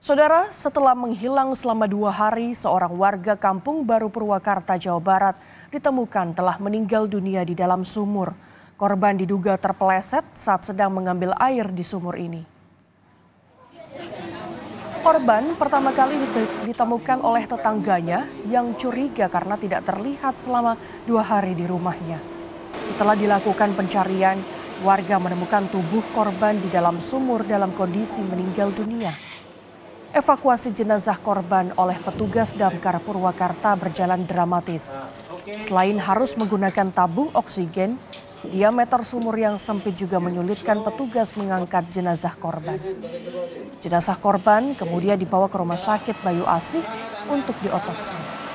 Saudara, setelah menghilang selama dua hari, seorang warga kampung baru Purwakarta, Jawa Barat ditemukan telah meninggal dunia di dalam sumur. Korban diduga terpeleset saat sedang mengambil air di sumur ini. Korban pertama kali ditemukan oleh tetangganya yang curiga karena tidak terlihat selama dua hari di rumahnya. Setelah dilakukan pencarian, warga menemukan tubuh korban di dalam sumur dalam kondisi meninggal dunia. Evakuasi jenazah korban oleh petugas damkar Purwakarta berjalan dramatis. Selain harus menggunakan tabung oksigen, diameter sumur yang sempit juga menyulitkan petugas mengangkat jenazah korban. Jenazah korban kemudian dibawa ke rumah sakit Bayu Asih untuk diotopsi.